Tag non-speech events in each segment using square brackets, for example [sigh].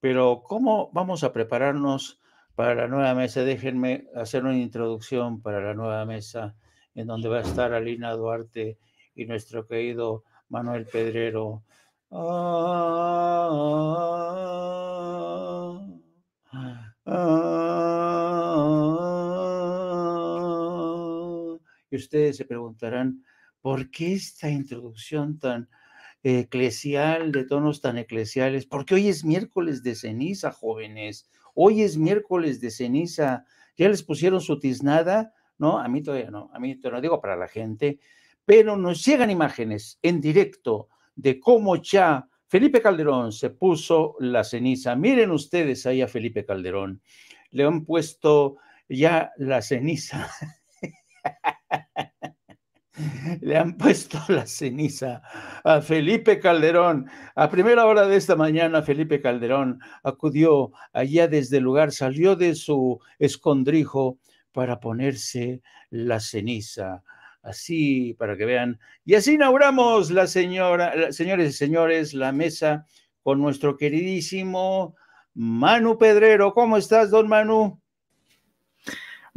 Pero ¿cómo vamos a prepararnos para la nueva mesa? Déjenme hacer una introducción para la nueva mesa en donde va a estar Alina Duarte y nuestro querido Manuel Pedrero. Y ustedes se preguntarán, ¿por qué esta introducción tan eclesial, de tonos tan eclesiales? Porque hoy es miércoles de ceniza, jóvenes. Hoy es miércoles de ceniza. ¿Ya les pusieron su tiznada? No, a mí todavía no. A mí te lo digo para la gente. Pero nos llegan imágenes en directo de cómo ya Felipe Calderón se puso la ceniza. Miren ustedes ahí a Felipe Calderón. Le han puesto ya la ceniza. [laughs] Le han puesto [laughs] la ceniza a Felipe Calderón. A primera hora de esta mañana, Felipe Calderón acudió allá desde el lugar, salió de su escondrijo para ponerse la ceniza así para que vean. Y así inauguramos la señora, señores y señores, la mesa con nuestro queridísimo Manu Pedrero. ¿Cómo estás, don Manu?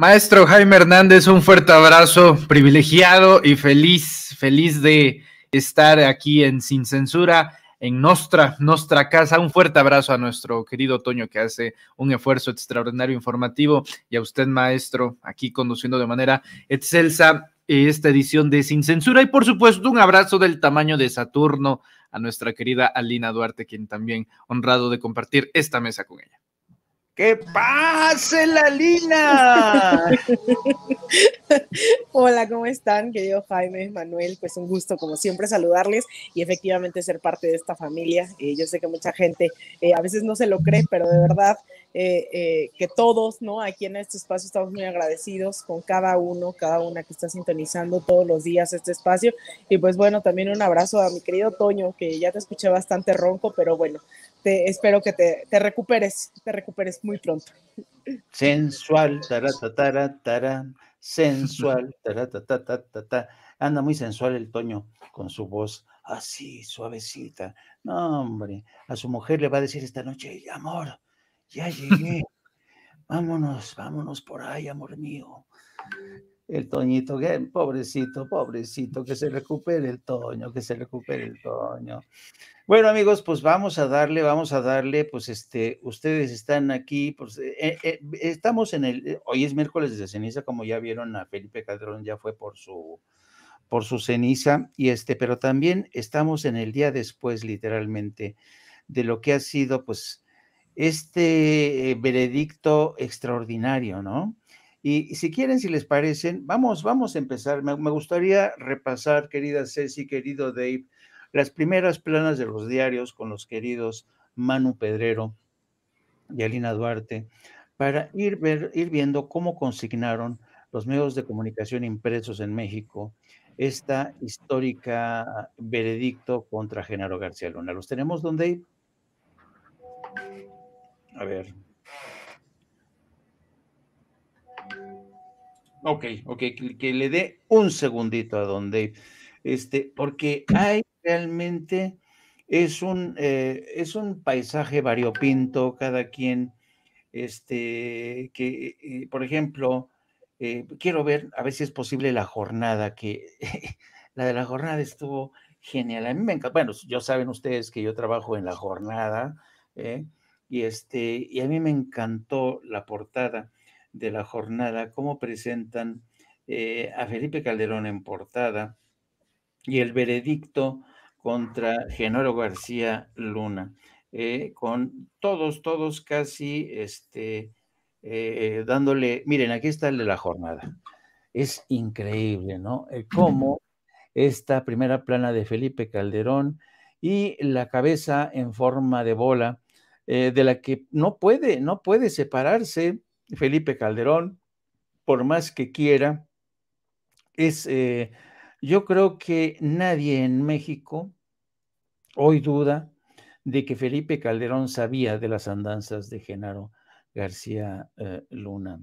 Maestro Jaime Hernández, un fuerte abrazo, privilegiado y feliz, feliz de estar aquí en Sin Censura, en nuestra, nuestra casa. Un fuerte abrazo a nuestro querido Toño que hace un esfuerzo extraordinario informativo y a usted, maestro, aquí conduciendo de manera excelsa esta edición de Sin Censura y por supuesto un abrazo del tamaño de Saturno a nuestra querida Alina Duarte, quien también honrado de compartir esta mesa con ella. ¡Que pase la Lina! [laughs] Hola, ¿cómo están? Querido Jaime, Manuel, pues un gusto como siempre saludarles y efectivamente ser parte de esta familia. Eh, yo sé que mucha gente eh, a veces no se lo cree, pero de verdad eh, que todos, ¿no? Aquí en este espacio estamos muy agradecidos con cada uno, cada una que está sintonizando todos los días este espacio. Y pues bueno, también un abrazo a mi querido Toño, que ya te escuché bastante ronco, pero bueno, te, espero que te, te recuperes, te recuperes muy pronto. Sensual, taratara, tara, sensual, [laughs] ta Anda muy sensual el Toño con su voz así, suavecita. No, hombre, a su mujer le va a decir esta noche, amor, ya llegué. [laughs] vámonos, vámonos por ahí, amor mío. El Toñito, pobrecito, pobrecito, que se recupere el Toño, que se recupere el Toño. Bueno, amigos, pues vamos a darle, vamos a darle, pues este, ustedes están aquí, pues eh, eh, estamos en el, hoy es miércoles de ceniza, como ya vieron a Felipe Calderón, ya fue por su, por su ceniza, y este, pero también estamos en el día después, literalmente, de lo que ha sido, pues, este veredicto extraordinario, ¿no? Y, si quieren, si les parecen, vamos, vamos a empezar. Me, gustaría repasar, querida Ceci, querido Dave, las primeras planas de los diarios con los queridos Manu Pedrero y Alina Duarte, para ir, ver, ir viendo cómo consignaron los medios de comunicación impresos en México esta histórica veredicto contra Genaro García Luna. ¿Los tenemos, don Dave? A ver. Ok, ok, que, le dé un segundito a Don Dave, este, porque hay realmente, es un, eh, es un paisaje variopinto, cada quien, este, que, eh, por ejemplo, eh, quiero ver, a ver si es posible la jornada, que [laughs] la de la jornada estuvo genial. A mí me encanta, bueno, ya saben ustedes que yo trabajo en la jornada, ¿eh? Y, este, y a mí me encantó la portada de la jornada, cómo presentan eh, a Felipe Calderón en portada y el veredicto contra Genaro García Luna, eh, con todos, todos casi este, eh, dándole, miren, aquí está el de la jornada. Es increíble, ¿no? cómo esta primera plana de Felipe Calderón y la cabeza en forma de bola de la que no puede, no puede separarse Felipe Calderón, por más que quiera. Es, eh, yo creo que nadie en México hoy duda de que Felipe Calderón sabía de las andanzas de Genaro García eh, Luna.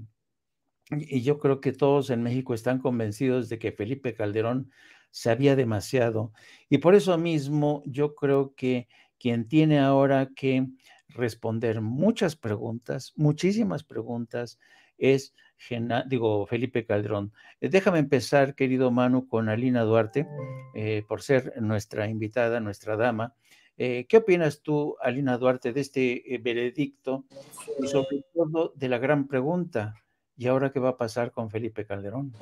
Y yo creo que todos en México están convencidos de que Felipe Calderón sabía demasiado. Y por eso mismo yo creo que quien tiene ahora que responder muchas preguntas, muchísimas preguntas, es, digo, Felipe Calderón. Eh, déjame empezar, querido Manu, con Alina Duarte, eh, por ser nuestra invitada, nuestra dama. Eh, ¿Qué opinas tú, Alina Duarte, de este veredicto y sobre todo de la gran pregunta? ¿Y ahora qué va a pasar con Felipe Calderón?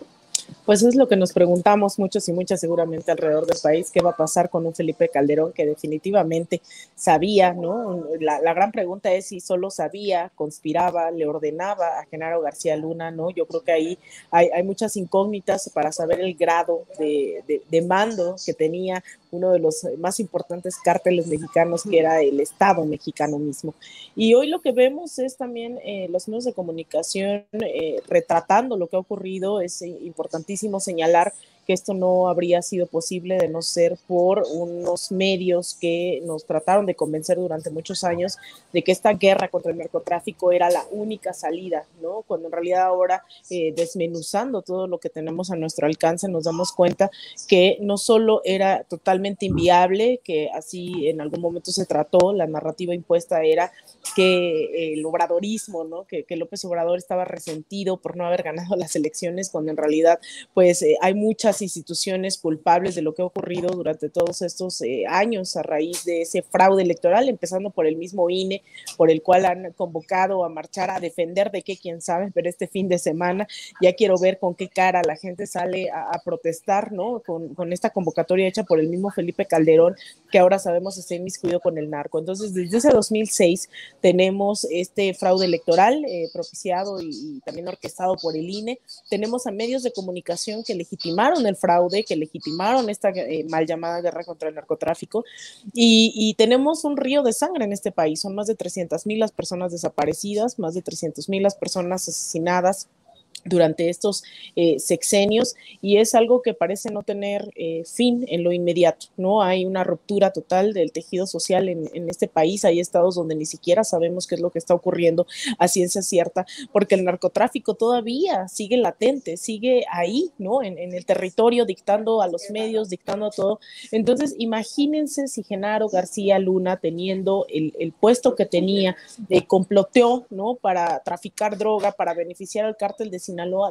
Pues es lo que nos preguntamos muchos y muchas seguramente alrededor del país, qué va a pasar con un Felipe Calderón que definitivamente sabía, ¿no? La, gran pregunta es si solo sabía, conspiraba, le ordenaba a Genaro García Luna, ¿no? Yo creo que ahí hay, muchas incógnitas para saber el grado de, de mando que tenía uno de los más importantes cárteles mexicanos que era el Estado mexicano mismo. Y hoy lo que vemos es también eh, los medios de comunicación eh, retratando lo que ha ocurrido. Es importantísimo señalar que esto no habría sido posible de no ser por unos medios que nos trataron de convencer durante muchos años de que esta guerra contra el narcotráfico era la única salida, ¿no? Cuando en realidad ahora, eh, desmenuzando todo lo que tenemos a nuestro alcance, nos damos cuenta que no solo era totalmente inviable, que así en algún momento se trató, la narrativa impuesta era que el obradorismo, ¿no? Que, que López Obrador estaba resentido por no haber ganado las elecciones, cuando en realidad, pues eh, hay muchas instituciones culpables de lo que ha ocurrido durante todos estos eh, años a raíz de ese fraude electoral, empezando por el mismo INE, por el cual han convocado a marchar a defender de qué, quién sabe, pero este fin de semana ya quiero ver con qué cara la gente sale a, protestar, ¿no? Con, esta convocatoria hecha por el mismo Felipe Calderón, que ahora sabemos está inmiscuido con el narco. Entonces, desde ese 2006 tenemos este fraude electoral eh, propiciado y también orquestado por el INE. Tenemos a medios de comunicación que legitimaron el fraude, que legitimaron esta eh, mal llamada guerra contra el narcotráfico. Y, tenemos un río de sangre en este país. Son más de 300 mil las personas desaparecidas, más de 300 mil las personas asesinadas durante estos eh, sexenios y es algo que parece no tener eh, fin en lo inmediato, ¿no? Hay una ruptura total del tejido social en, este país, hay estados donde ni siquiera sabemos qué es lo que está ocurriendo a ciencia cierta, porque el narcotráfico todavía sigue latente, sigue ahí, ¿no? En, el territorio, dictando a los medios, dictando a todo. Entonces, imagínense si Genaro García Luna, teniendo el, puesto que tenía, de comploteó, ¿no? Para traficar droga, para beneficiar al cártel de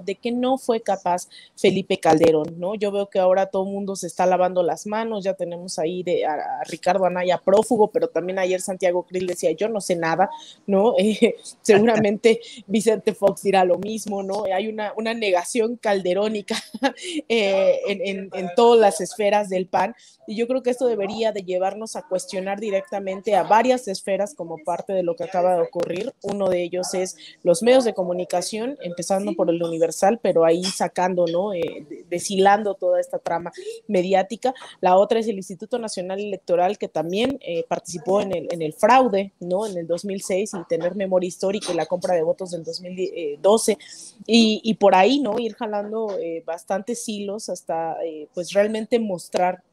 de que no fue capaz Felipe Calderón, ¿no? Yo veo que ahora todo mundo se está lavando las manos, ya tenemos ahí de, a, Ricardo Anaya prófugo, pero también ayer Santiago Krill decía, yo no sé nada, ¿no? [laughs] Eh, seguramente [laughs] Vicente Fox dirá lo mismo, ¿no? Hay una, una negación calderónica [laughs] eh, en, en todas las esferas del PAN, y yo creo que esto debería de llevarnos a cuestionar directamente a varias esferas como parte de lo que acaba de ocurrir. Uno de ellos es los medios de comunicación, empezando por el Universal, pero ahí sacando, ¿no? Eh, deshilando toda esta trama mediática. La otra es el Instituto Nacional Electoral, que también eh, participó en el, en el fraude, ¿no? En el 2006 y tener memoria histórica y la compra de votos del 2012. Y, por ahí, ¿no? Ir jalando eh, bastantes hilos hasta, pues, realmente mostrar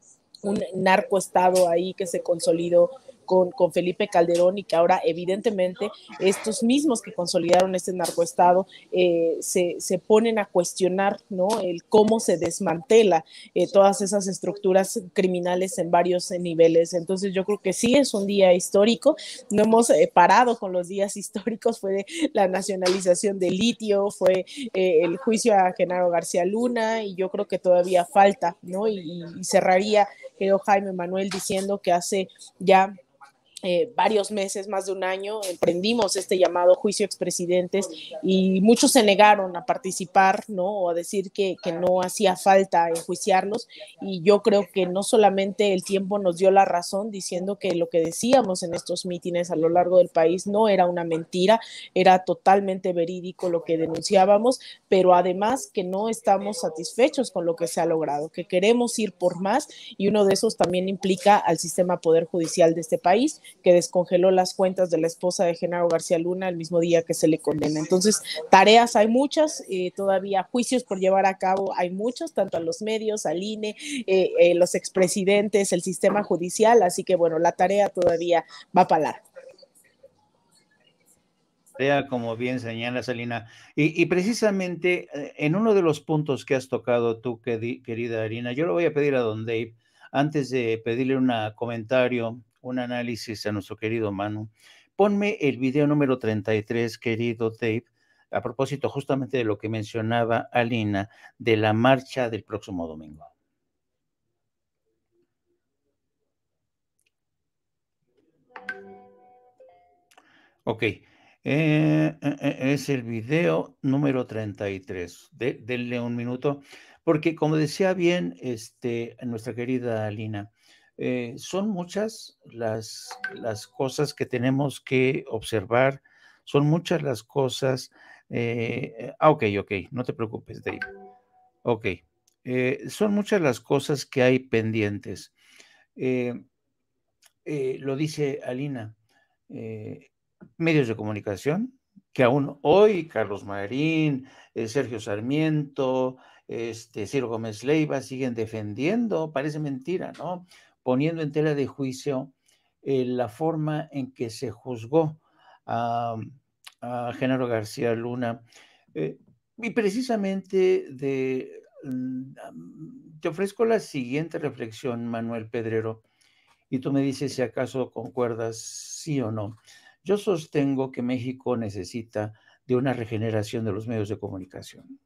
un narcoestado ahí que se consolidó con, con, Felipe Calderón y que ahora evidentemente estos mismos que consolidaron este narcoestado eh, se, se, ponen a cuestionar ¿no? el cómo se desmantela eh, todas esas estructuras criminales en varios niveles. Entonces yo creo que sí es un día histórico, no hemos eh, parado con los días [laughs] históricos, fue la nacionalización del litio, fue el juicio a Genaro García Luna y yo creo que todavía falta, ¿no? Y, y cerraría creo Jaime Manuel diciendo que hace ya eh, varios meses, más de un año, emprendimos este llamado juicio expresidentes y muchos se negaron a participar, ¿no? O a decir que, que, no hacía falta enjuiciarlos. Y yo creo que no solamente el tiempo nos dio la razón diciendo que lo que decíamos en estos mítines a lo largo del país no era una mentira, era totalmente verídico lo que denunciábamos, pero además que no estamos satisfechos con lo que se ha logrado, que queremos ir por más y uno de esos también implica al sistema poder judicial de este país que descongeló las cuentas de la esposa de Genaro García Luna el mismo día que se le condena. Entonces, tareas hay muchas, eh, todavía juicios por llevar a cabo hay muchos, tanto a los medios, al INE, eh, eh, los expresidentes, el sistema judicial, así que bueno, la tarea todavía va para largo como bien señala Salina. Y, y, precisamente en uno de los puntos que has tocado tú, querida Arina, yo le voy a pedir a don Dave, antes de pedirle un comentario un análisis a nuestro querido Manu. Ponme el video número 33, querido Dave, a propósito justamente de lo que mencionaba Alina, de la marcha del próximo domingo. Ok, eh, eh, eh, es el video número 33. De, denle un minuto, porque como decía bien este, nuestra querida Alina, son muchas las, las cosas que tenemos que observar, son muchas las cosas. ah, ok, ok, no te preocupes, Dave. Ok, son muchas las cosas que hay pendientes. lo dice Alina medios de comunicación, que aún hoy Carlos Marín, eh, Sergio Sarmiento, este, Ciro Gómez Leiva siguen defendiendo, parece mentira, ¿no? Poniendo en tela de juicio eh, la forma en que se juzgó a, Genaro García Luna. Eh, y precisamente mm, te ofrezco la siguiente reflexión, Manuel Pedrero, y tú me dices si acaso concuerdas sí o no. Yo sostengo que México necesita de una regeneración de los medios de comunicación.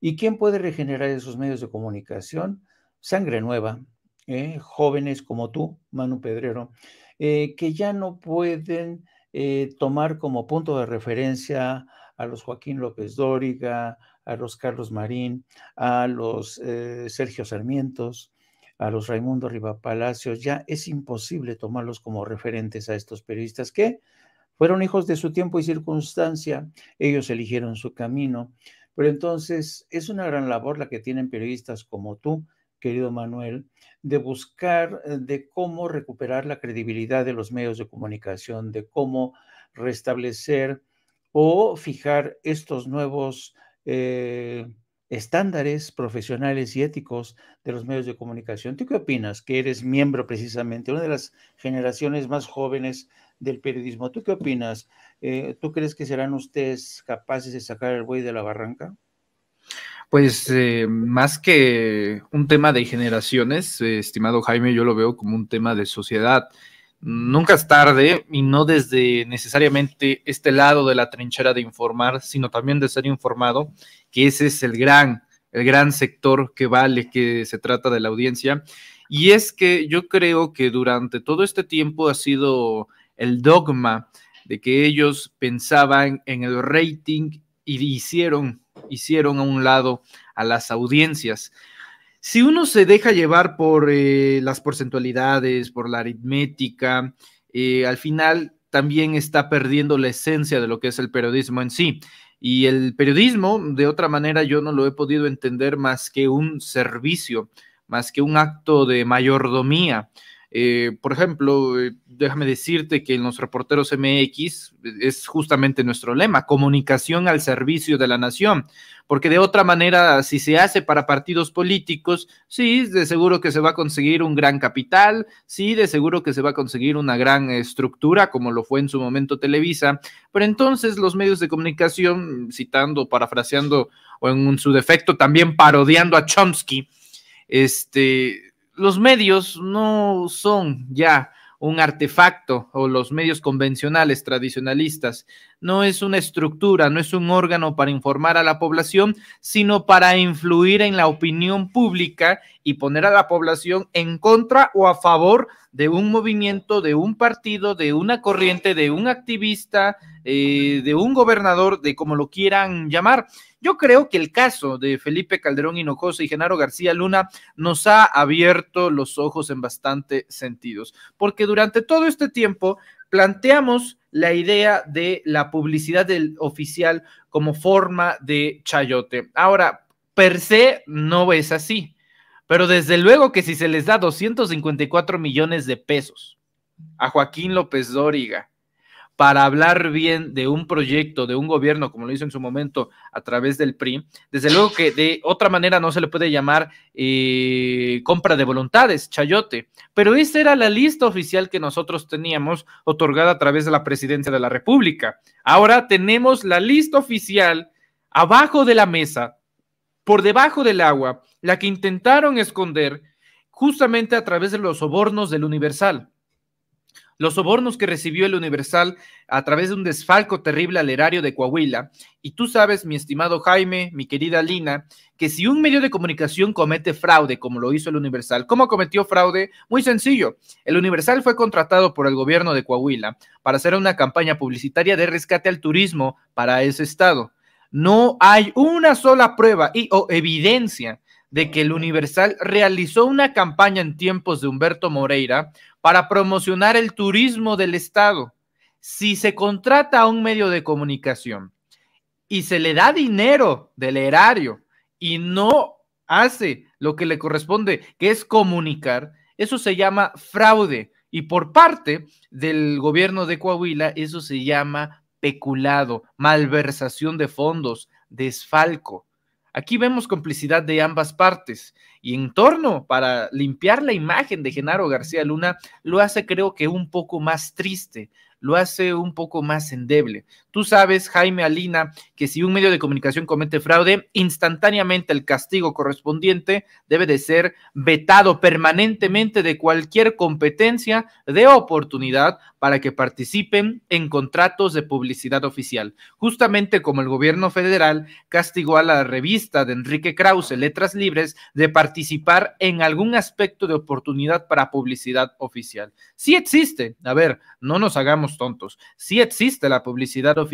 ¿Y quién puede regenerar esos medios de comunicación? Sangre nueva, ¿eh? jóvenes como tú, Manu Pedrero, eh, que ya no pueden eh, tomar como punto de referencia a los Joaquín López Dóriga, a los Carlos Marín, a los Sergio Sarmientos, a los Raimundo Riva Palacios. Ya es imposible tomarlos como referentes a estos periodistas que fueron hijos de su tiempo y circunstancia, ellos eligieron su camino, pero entonces es una gran labor la que tienen periodistas como tú, querido Manuel, de buscar eh, de cómo recuperar la credibilidad de los medios de comunicación, de cómo restablecer o fijar estos nuevos eh, estándares profesionales y éticos de los medios de comunicación. ¿Tú qué opinas? Que eres miembro precisamente, una de las generaciones más jóvenes del periodismo. ¿Tú qué opinas? Eh, ¿Tú crees que serán ustedes capaces de sacar el buey de la barranca? Pues eh, más que un tema de generaciones, eh, estimado Jaime, yo lo veo como un tema de sociedad. Nunca es tarde y no desde necesariamente este lado de la trinchera de informar, sino también de ser informado, que ese es el gran, el gran sector que vale, que se trata de la audiencia. Y es que yo creo que durante todo este tiempo ha sido el dogma de que ellos pensaban en el rating y hicieron, hicieron a un lado a las audiencias. Si uno se deja llevar por eh, las porcentualidades, por la aritmética, eh, al final también está perdiendo la esencia de lo que es el periodismo en sí. Y el periodismo, de otra manera, yo no lo he podido entender más que un servicio, más que un acto de mayordomía. Eh, por ejemplo, eh, déjame decirte que en los reporteros MX es justamente nuestro lema, comunicación al servicio de la nación, porque de otra manera, si se hace para partidos políticos, sí, de seguro que se va a conseguir un gran capital, sí, de seguro que se va a conseguir una gran estructura, como lo fue en su momento Televisa, pero entonces los medios de comunicación, citando, parafraseando o en su defecto también parodiando a Chomsky, este, los medios no son ya un artefacto o los medios convencionales tradicionalistas. No es una estructura, no es un órgano para informar a la población, sino para influir en la opinión pública y poner a la población en contra o a favor de un movimiento, de un partido, de una corriente, de un activista, eh, de un gobernador, de como lo quieran llamar. Yo creo que el caso de Felipe Calderón Hinojosa y Genaro García Luna nos ha abierto los ojos en bastante sentidos, porque durante todo este tiempo planteamos la idea de la publicidad del oficial como forma de chayote. Ahora, per se no es así, pero desde luego que si se les da 254 millones de pesos a Joaquín López Dóriga, para hablar bien de un proyecto, de un gobierno, como lo hizo en su momento a través del PRI, desde luego que de otra manera no se le puede llamar eh, compra de voluntades, chayote, pero esa era la lista oficial que nosotros teníamos otorgada a través de la presidencia de la República. Ahora tenemos la lista oficial abajo de la mesa, por debajo del agua, la que intentaron esconder justamente a través de los sobornos del Universal los sobornos que recibió el Universal a través de un desfalco terrible al erario de Coahuila. Y tú sabes, mi estimado Jaime, mi querida Lina, que si un medio de comunicación comete fraude, como lo hizo el Universal, ¿cómo cometió fraude? Muy sencillo. El Universal fue contratado por el gobierno de Coahuila para hacer una campaña publicitaria de rescate al turismo para ese estado. No hay una sola prueba y o evidencia de que el Universal realizó una campaña en tiempos de Humberto Moreira para promocionar el turismo del Estado. Si se contrata a un medio de comunicación y se le da dinero del erario y no hace lo que le corresponde, que es comunicar, eso se llama fraude. Y por parte del gobierno de Coahuila, eso se llama peculado, malversación de fondos, desfalco. Aquí vemos complicidad de ambas partes y en torno para limpiar la imagen de Genaro García Luna lo hace creo que un poco más triste, lo hace un poco más endeble. Tú sabes, Jaime Alina, que si un medio de comunicación comete fraude, instantáneamente el castigo correspondiente debe de ser vetado permanentemente de cualquier competencia de oportunidad para que participen en contratos de publicidad oficial. Justamente como el gobierno federal castigó a la revista de Enrique Krause, Letras Libres, de participar en algún aspecto de oportunidad para publicidad oficial. Sí existe, a ver, no nos hagamos tontos, sí existe la publicidad oficial,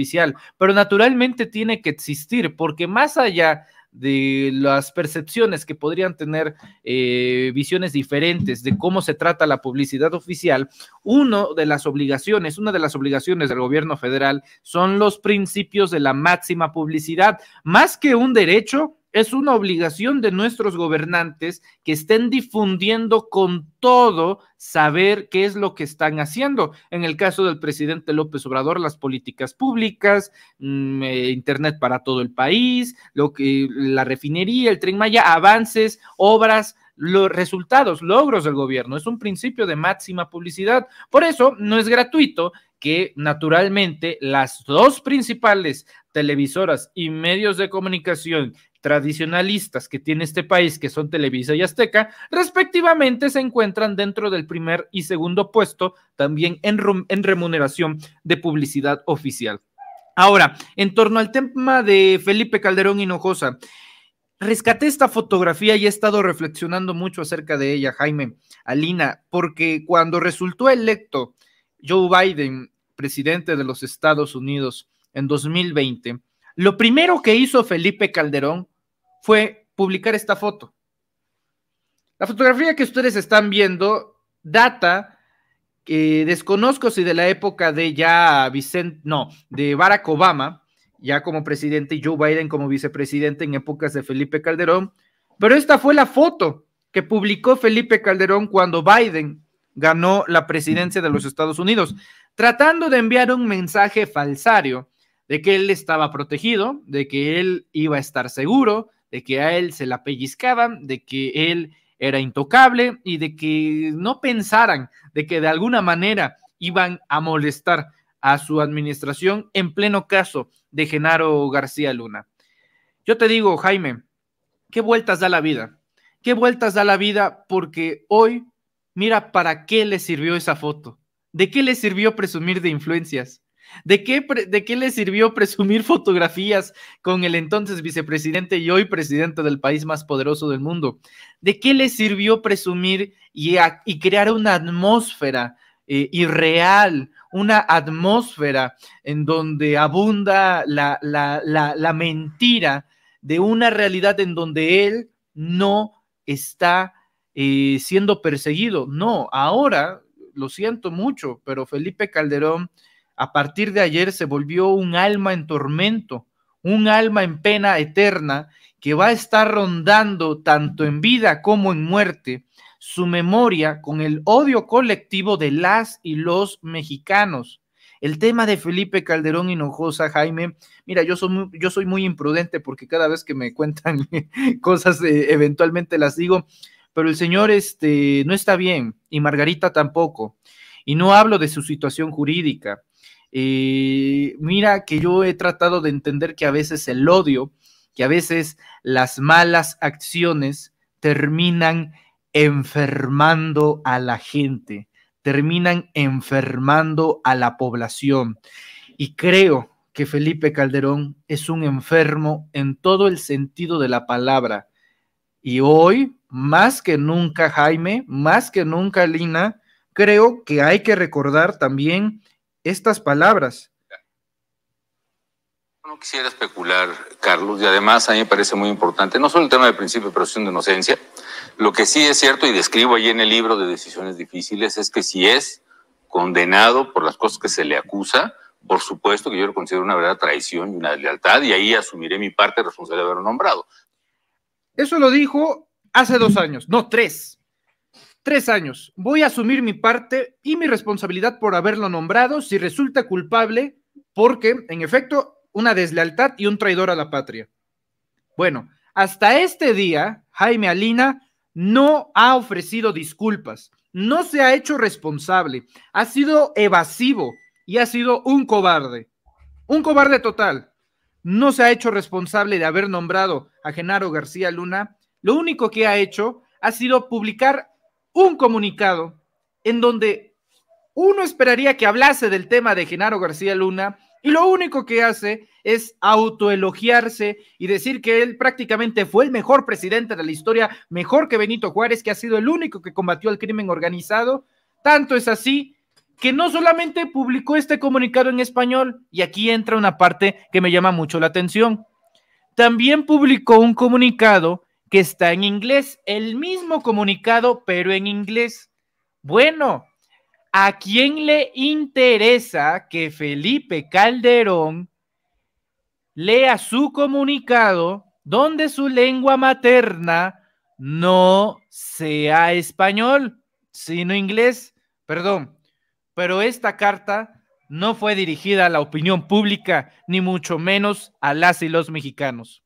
pero naturalmente tiene que existir porque más allá de las percepciones que podrían tener eh, visiones diferentes de cómo se trata la publicidad oficial, uno de las obligaciones, una de las obligaciones del gobierno federal son los principios de la máxima publicidad, más que un derecho, es una obligación de nuestros gobernantes que estén difundiendo con todo saber qué es lo que están haciendo. En el caso del presidente López Obrador, las políticas públicas, mm, eh, Internet para todo el país, lo que la refinería, el tren Maya, avances, obras, los resultados, logros del gobierno. Es un principio de máxima publicidad. Por eso no es gratuito que naturalmente las dos principales televisoras y medios de comunicación tradicionalistas que tiene este país, que son Televisa y Azteca, respectivamente se encuentran dentro del primer y segundo puesto también en, remuneración de publicidad oficial. Ahora, en torno al tema de Felipe Calderón Hinojosa, rescaté esta fotografía y he estado reflexionando mucho acerca de ella, Jaime, Alina, porque cuando resultó electo Joe Biden, presidente de los Estados Unidos, en 2020, lo primero que hizo Felipe Calderón fue publicar esta foto. La fotografía que ustedes están viendo data que desconozco si de la época de ya Vicente, no, de Barack Obama, ya como presidente, y Joe Biden como vicepresidente en épocas de Felipe Calderón, pero esta fue la foto que publicó Felipe Calderón cuando Biden ganó la presidencia de los Estados Unidos, tratando de enviar un mensaje falsario de que él estaba protegido, de que él iba a estar seguro, de que a él se la pellizcaban, de que él era intocable y de que no pensaran de que de alguna manera iban a molestar a su administración en pleno caso de Genaro García Luna. Yo te digo, Jaime, ¿qué vueltas da la vida? ¿Qué vueltas da la vida? Porque hoy, mira, ¿para qué le sirvió esa foto? ¿De qué le sirvió presumir de influencias? ¿De qué, ¿De qué le sirvió [laughs] presumir fotografías con el entonces vicepresidente y hoy presidente del país más poderoso del mundo? ¿De qué le sirvió presumir y, crear una atmósfera eh, irreal, una atmósfera en donde abunda la, la, la, mentira de una realidad en donde él no está eh, siendo perseguido? No, ahora, lo siento mucho, pero Felipe Calderón a partir de ayer se volvió un alma en tormento, un alma en pena eterna que va a estar rondando tanto en vida como en muerte su memoria con el odio colectivo de las y los mexicanos. El tema de Felipe Calderón Hinojosa, Jaime, mira, yo soy muy, yo soy muy imprudente porque cada vez que me cuentan [laughs] cosas eh, eventualmente las digo, pero el señor este, no está bien y Margarita tampoco. Y no hablo de su situación jurídica, eh, mira que yo he tratado de entender que a veces el odio, que a veces las malas acciones terminan enfermando a la gente, terminan enfermando a la población. Y creo que Felipe Calderón es un enfermo en todo el sentido de la palabra. Y hoy, más que nunca, Jaime, más que nunca, Lina, creo que hay que recordar también estas palabras. No quisiera especular, Carlos, y además a mí me parece muy importante, no solo el tema del principio de presunción de inocencia, lo que sí es cierto y describo ahí en el libro de Decisiones Difíciles es que si es condenado por las cosas que se le acusa, por supuesto que yo lo considero una verdadera traición y una deslealtad y ahí asumiré mi parte responsable de haberlo nombrado. Eso lo dijo hace dos años, no tres. Tres años. Voy a asumir mi parte y mi responsabilidad por haberlo nombrado si resulta culpable porque, en efecto, una deslealtad y un traidor a la patria. Bueno, hasta este día, Jaime Alina no ha ofrecido disculpas, no se ha hecho responsable, ha sido evasivo y ha sido un cobarde, un cobarde total. No se ha hecho responsable de haber nombrado a Genaro García Luna. Lo único que ha hecho ha sido publicar un comunicado en donde uno esperaría que hablase del tema de Genaro García Luna y lo único que hace es autoelogiarse y decir que él prácticamente fue el mejor presidente de la historia, mejor que Benito Juárez, que ha sido el único que combatió el crimen organizado. Tanto es así que no solamente publicó este comunicado en español, y aquí entra una parte que me llama mucho la atención, también publicó un comunicado que está en inglés, el mismo comunicado, pero en inglés. Bueno, ¿A quién le interesa que Felipe Calderón lea su comunicado donde su lengua materna no sea español, sino inglés? Perdón, pero esta carta no fue dirigida a la opinión pública, ni mucho menos a las y los mexicanos.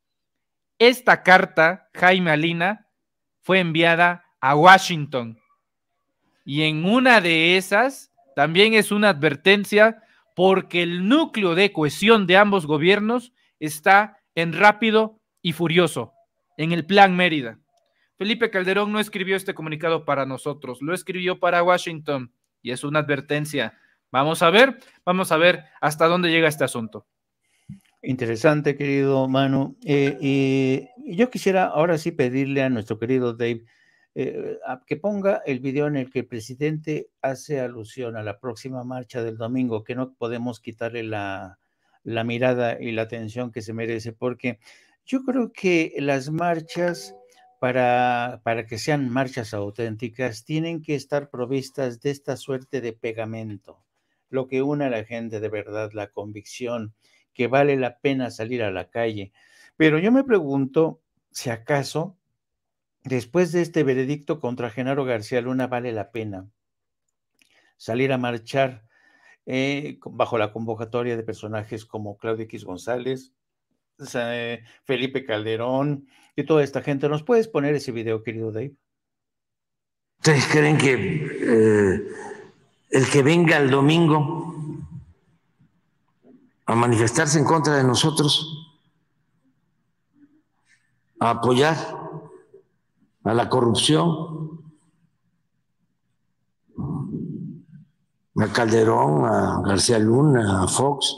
Esta carta, Jaime Alina, fue enviada a Washington y en una de esas también es una advertencia porque el núcleo de cohesión de ambos gobiernos está en rápido y furioso, en el plan Mérida. Felipe Calderón no escribió este comunicado para nosotros, lo escribió para Washington y es una advertencia. Vamos a ver, vamos a ver hasta dónde llega este asunto. Interesante, querido Manu. Eh, y yo quisiera ahora sí pedirle a nuestro querido Dave eh, que ponga el video en el que el presidente hace alusión a la próxima marcha del domingo, que no podemos quitarle la, la mirada y la atención que se merece, porque yo creo que las marchas, para, para que sean marchas auténticas, tienen que estar provistas de esta suerte de pegamento, lo que une a la gente de verdad, la convicción, que vale la pena salir a la calle. Pero yo me pregunto si acaso Después de este veredicto contra Genaro García Luna, vale la pena salir a marchar eh, bajo la convocatoria de personajes como Claudio X González, Felipe Calderón y toda esta gente. ¿Nos puedes poner ese video, querido Dave? ¿Ustedes creen que eh, el que venga el domingo a manifestarse en contra de nosotros, a apoyar a la corrupción, a Calderón, a García Luna, a Fox,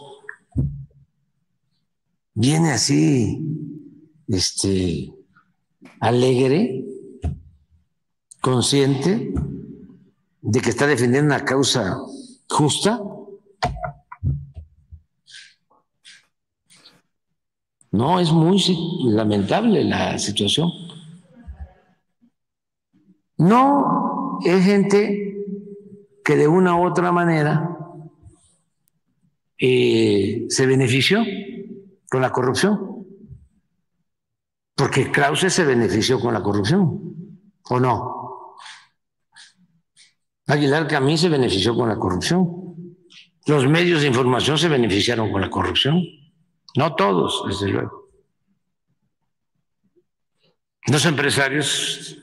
viene así, este, alegre, consciente de que está defendiendo una causa justa. No, es muy lamentable la situación. No es gente que de una u otra manera eh, se benefició con la corrupción. Porque Krause se benefició con la corrupción, ¿o no? Aguilar Camín se benefició con la corrupción. Los medios de información se beneficiaron con la corrupción. No todos, desde luego. Los empresarios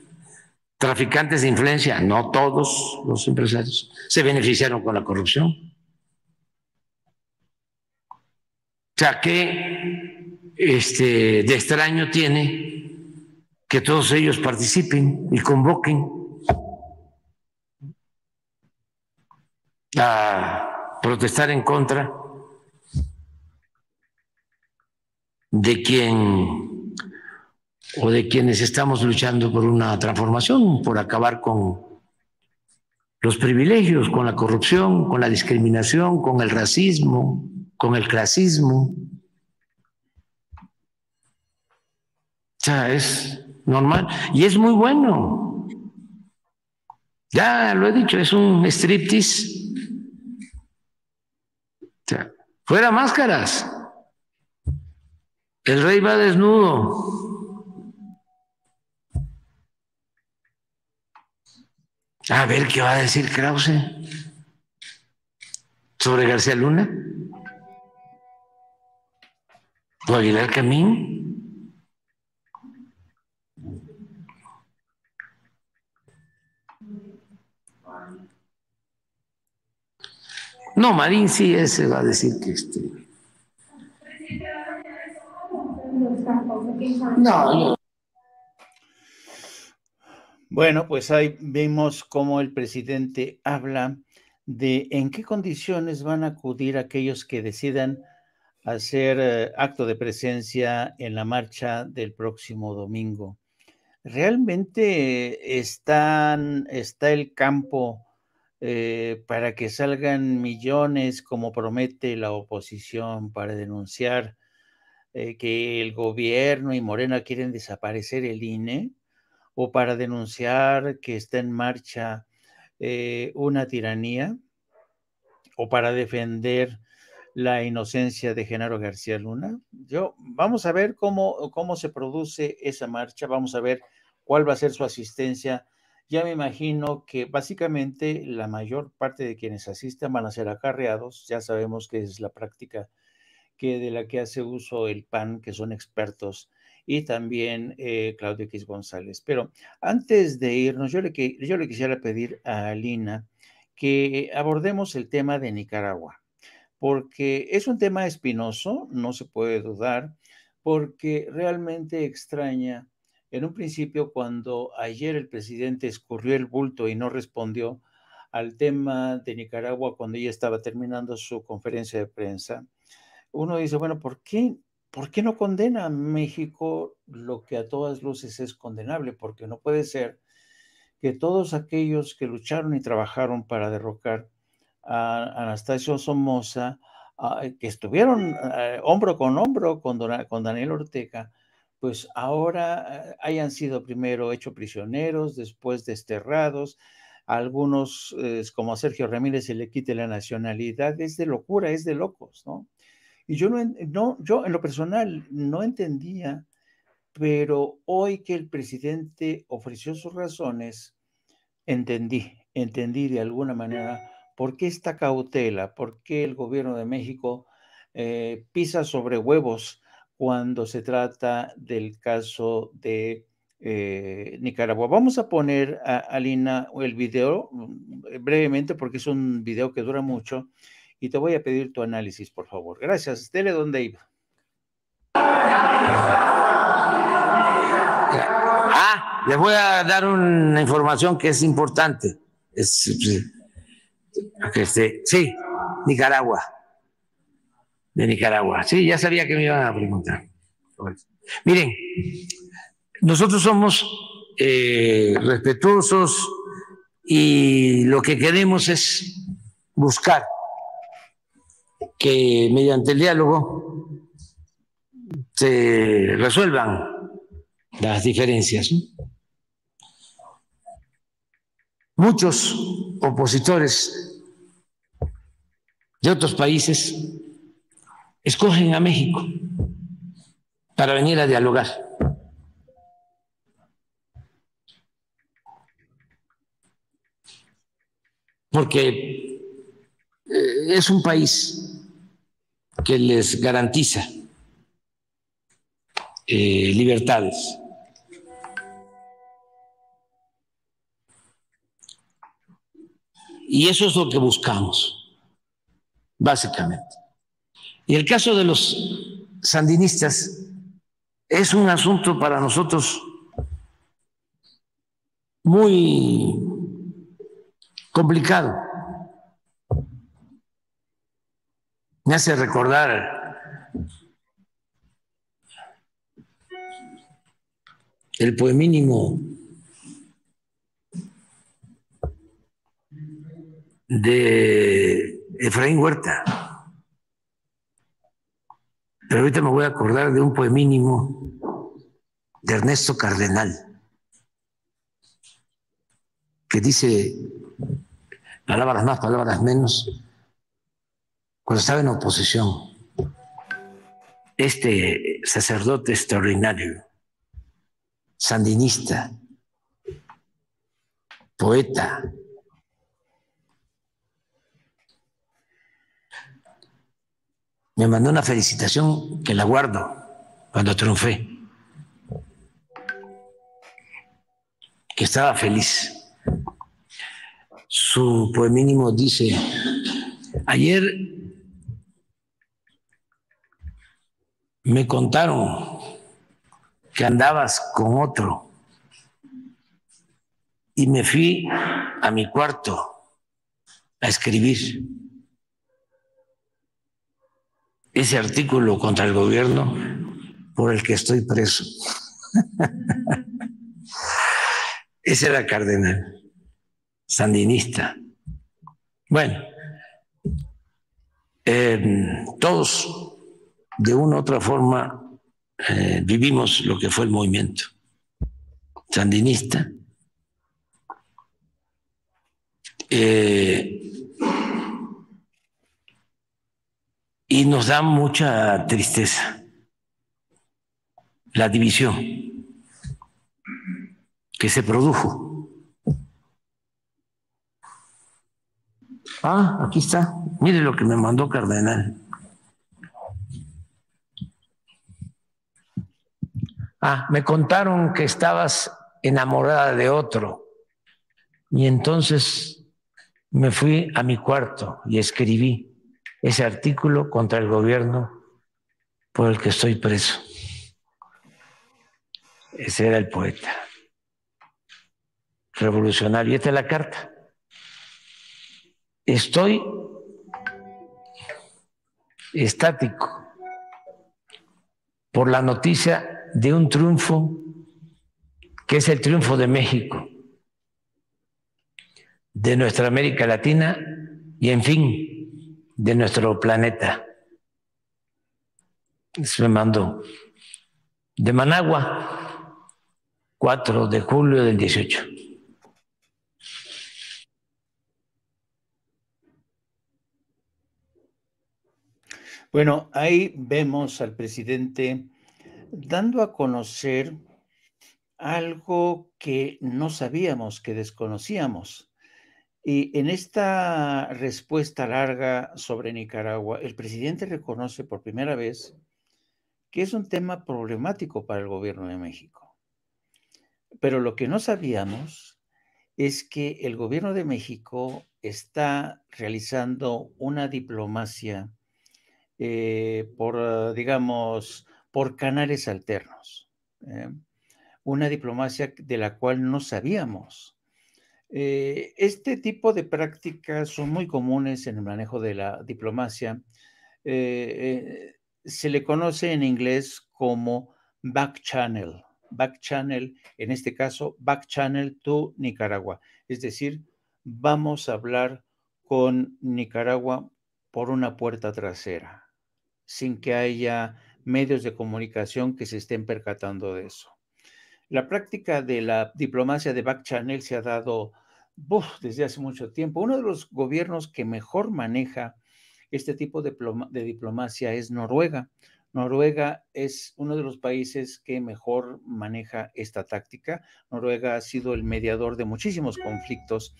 traficantes de influencia, no todos los empresarios, se beneficiaron con la corrupción. O sea, ¿qué este, de extraño tiene que todos ellos participen y convoquen? a protestar en contra de quien o de quienes estamos luchando por una transformación, por acabar con los privilegios, con la corrupción, con la discriminación, con el racismo, con el clasismo. O sea, es normal y es muy bueno. Ya lo he dicho, es un striptease. O sea, fuera máscaras. El rey va desnudo. A ver qué va a decir Krause sobre García Luna o Aguilar Camín. No, Marín sí, ese va a decir que este. No, no. Bueno, pues ahí vemos cómo el presidente habla de en qué condiciones van a acudir aquellos que decidan hacer eh, acto de presencia en la marcha del próximo domingo. Realmente están, está el campo eh, para que salgan millones, como promete la oposición, para denunciar eh, que el gobierno y Morena quieren desaparecer el INE o para denunciar que está en marcha eh, una tiranía o para defender la inocencia de Genaro García Luna. Yo, vamos a ver cómo, cómo se produce esa marcha, vamos a ver cuál va a ser su asistencia. Ya me imagino que básicamente la mayor parte de quienes asistan van a ser acarreados. Ya sabemos que es la práctica que de la que hace uso el PAN, que son expertos y también eh, Claudio X González. Pero antes de irnos, yo le, yo le quisiera pedir a Alina que abordemos el tema de Nicaragua, porque es un tema espinoso, no se puede dudar, porque realmente extraña. En un principio, cuando ayer el presidente escurrió el bulto y no respondió al tema de Nicaragua cuando ella estaba terminando su conferencia de prensa, uno dice, bueno, ¿por qué ¿por qué no condena a México lo que a todas luces es condenable? Porque no puede ser que todos aquellos que lucharon y trabajaron para derrocar a Anastasio Somoza, ah, que estuvieron eh, hombro con hombro con, con Daniel Ortega, pues ahora eh, hayan sido primero hechos prisioneros, después desterrados, algunos, como a Sergio Ramírez, se le quite la nacionalidad, es de locura, es de locos, ¿no? Y yo no, no, yo en lo personal no entendía, pero hoy que el presidente ofreció sus razones, entendí, entendí de alguna manera por qué esta cautela, por qué el gobierno de México eh, pisa sobre huevos cuando se trata del caso de eh, Nicaragua. Vamos a poner, a, Alina, el video mm, brevemente porque es un video que dura mucho y te voy a pedir tu análisis, por favor. Gracias. Dele donde iba. Ah, les voy a dar una información que es importante. Es, este, sí, Nicaragua. De Nicaragua. Sí, ya sabía que me iban a preguntar. Miren, nosotros somos eh, respetuosos y lo que queremos es buscar que mediante el diálogo se resuelvan las diferencias. Muchos opositores de otros países escogen a México para venir a dialogar. Porque eh, es un país que les garantiza eh, libertades. Y eso es lo que buscamos, básicamente. Y el caso de los sandinistas es un asunto para nosotros muy complicado, Me hace recordar el poemínimo de Efraín Huerta. Pero ahorita me voy a acordar de un poemínimo de Ernesto Cardenal, que dice palabras más, palabras menos, cuando estaba en oposición. Este sacerdote extraordinario, sandinista, poeta, me mandó una felicitación que la guardo cuando triunfé, que estaba feliz. Su poemínimo dice, ayer me contaron que andabas con otro y me fui a mi cuarto a escribir ese artículo contra el gobierno por el que estoy preso. [laughs] ese era cardenal, sandinista. Bueno, eh, todos de una u otra forma eh, vivimos lo que fue el movimiento sandinista. Eh, Y nos da mucha tristeza la división que se produjo. Ah, aquí está. Mire lo que me mandó Cardenal. Ah, me contaron que estabas enamorada de otro. Y entonces me fui a mi cuarto y escribí ese artículo contra el gobierno por el que estoy preso. Ese era el poeta revolucionario. Y esta es la carta. Estoy estático por la noticia de un triunfo que es el triunfo de México, de nuestra América Latina y en fin, de nuestro planeta. Se me mandó de Managua, 4 de julio del 18. Bueno, ahí vemos al presidente dando a conocer algo que no sabíamos, que desconocíamos. Y en esta respuesta larga sobre Nicaragua, el presidente reconoce por primera vez que es un tema problemático para el gobierno de México. Pero lo que no sabíamos es que el gobierno de México está realizando una diplomacia eh, por, digamos, por canales alternos. ¿eh? Una diplomacia de la cual no sabíamos eh, este tipo de prácticas son muy comunes en el manejo de la diplomacia. Eh, se le conoce en inglés como back channel. Back channel, en este caso, back channel to Nicaragua. Es decir, vamos a hablar con Nicaragua por una puerta trasera, sin que haya medios de comunicación que se estén percatando de eso. La práctica de la diplomacia de back channel se ha dado desde hace mucho tiempo. Uno de los gobiernos que mejor maneja este tipo de, de diplomacia es Noruega. Noruega es uno de los países que mejor maneja esta táctica. Noruega ha sido el mediador de muchísimos conflictos.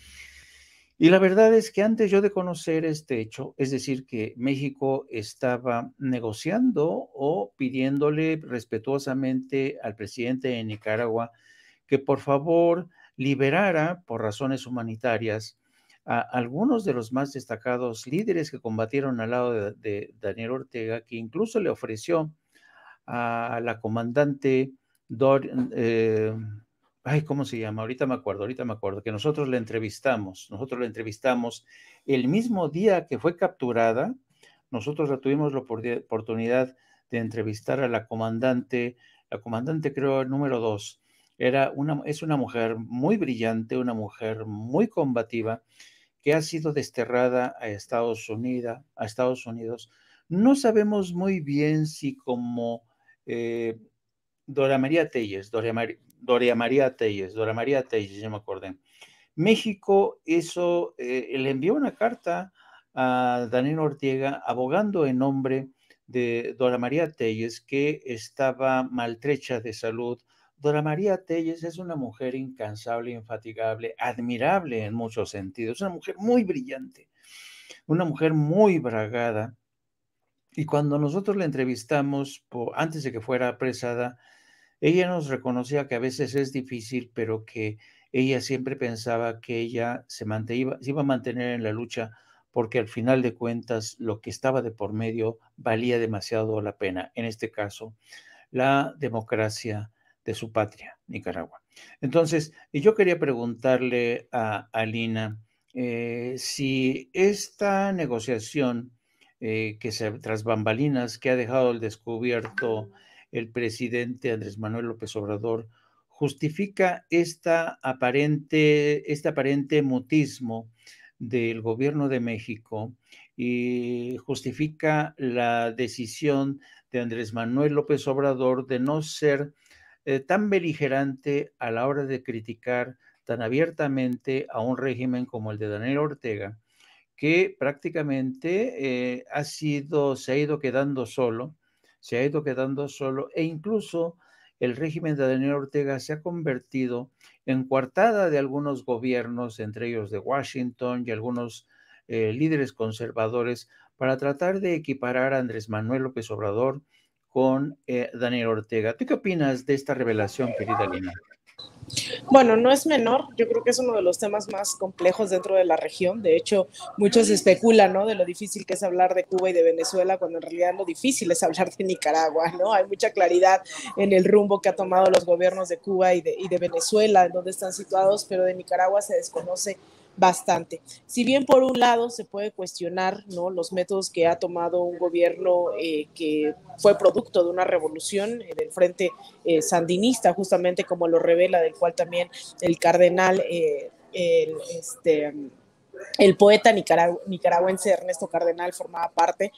Y la verdad es que antes yo de conocer este hecho, es decir, que México estaba negociando o pidiéndole respetuosamente al presidente de Nicaragua que por favor liberara por razones humanitarias a algunos de los más destacados líderes que combatieron al lado de, Daniel Ortega, que incluso le ofreció a la comandante Dor, eh, ay, ¿cómo se llama? Ahorita me acuerdo, ahorita me acuerdo, que nosotros la entrevistamos, nosotros la entrevistamos el mismo día que fue capturada nosotros tuvimos la oportunidad de entrevistar a la comandante, la comandante creo número dos, era una, es una mujer muy brillante, una mujer muy combativa, que ha sido desterrada a Estados Unidos, a Estados Unidos. No sabemos muy bien si como eh, Dora María Telles, Dora, María Telles, Dora María Telles, ya me acordé. México eso eh, le envió una carta a Daniel Ortega abogando en nombre de Dora María Telles, que estaba maltrecha de salud. Dora María Telles es una mujer incansable, infatigable, admirable en muchos sentidos, una mujer muy brillante, una mujer muy bragada. Y cuando nosotros la entrevistamos, antes de que fuera apresada, ella nos reconocía que a veces es difícil, pero que ella siempre pensaba que ella se, iba a mantener en la lucha porque al final de cuentas lo que estaba de por medio valía demasiado la pena. En este caso, la democracia de su patria, Nicaragua. Entonces, yo quería preguntarle a Alina eh, si esta negociación eh, que se, tras bambalinas que ha dejado el descubierto el presidente Andrés Manuel López Obrador justifica esta aparente, este aparente mutismo del gobierno de México y justifica la decisión de Andrés Manuel López Obrador de no ser eh, tan beligerante a la hora de criticar tan abiertamente a un régimen como el de Daniel Ortega, que prácticamente eh, ha sido, se ha ido quedando solo, se ha ido quedando solo e incluso el régimen de Daniel Ortega se ha convertido en coartada de algunos gobiernos, entre ellos de Washington y algunos eh, líderes conservadores, para tratar de equiparar a Andrés Manuel López Obrador con eh, Daniel Ortega. ¿Tú qué opinas de esta revelación, querida Lina? Bueno, no es menor, yo creo que es uno de los temas más complejos dentro de la región. De hecho, muchos especulan, ¿no? De lo difícil que es hablar de Cuba y de Venezuela, cuando en realidad lo difícil es hablar de Nicaragua, ¿no? Hay mucha claridad en el rumbo que ha tomado los gobiernos de Cuba y de, y de Venezuela, en donde están situados, pero de Nicaragua se desconoce bastante. Si bien por un lado se puede cuestionar ¿no? los métodos que ha tomado un gobierno eh, que fue producto de una revolución en el frente eh, sandinista, justamente como lo revela, del cual también el cardenal, eh, el, este, el poeta nicaragüense Ernesto Cardenal formaba parte.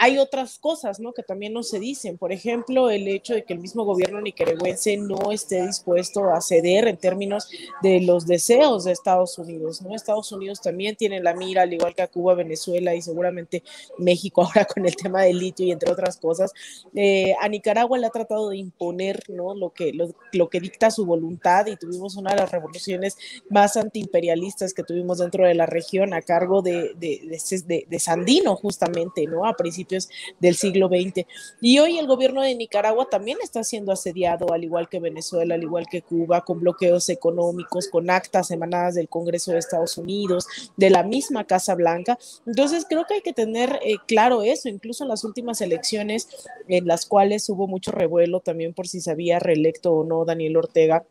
Hay otras cosas ¿no? que también no se dicen, por ejemplo, el hecho de que el mismo gobierno nicaragüense no esté dispuesto a ceder en términos de los deseos de Estados Unidos. Estados Unidos también tiene la mira, al igual que a Cuba, Venezuela y seguramente México [laughs] ahora con el tema del litio y entre otras cosas. Eh, a Nicaragua le ha tratado de imponer ¿no? lo, que, lo, que dicta su voluntad y tuvimos una de las revoluciones más antiimperialistas que tuvimos dentro de la región a cargo de, de, Sandino, justamente, ¿no? A principios del siglo XX. Y hoy el gobierno de Nicaragua también está siendo asediado, al igual que Venezuela, al igual que Cuba, con bloqueos económicos, con actas emanadas del Congreso de Estados Unidos, de la misma Casa Blanca. Entonces, creo que hay que tener eh, claro eso, incluso en las últimas elecciones en las cuales hubo mucho revuelo también por si se había reelecto o no Daniel Ortega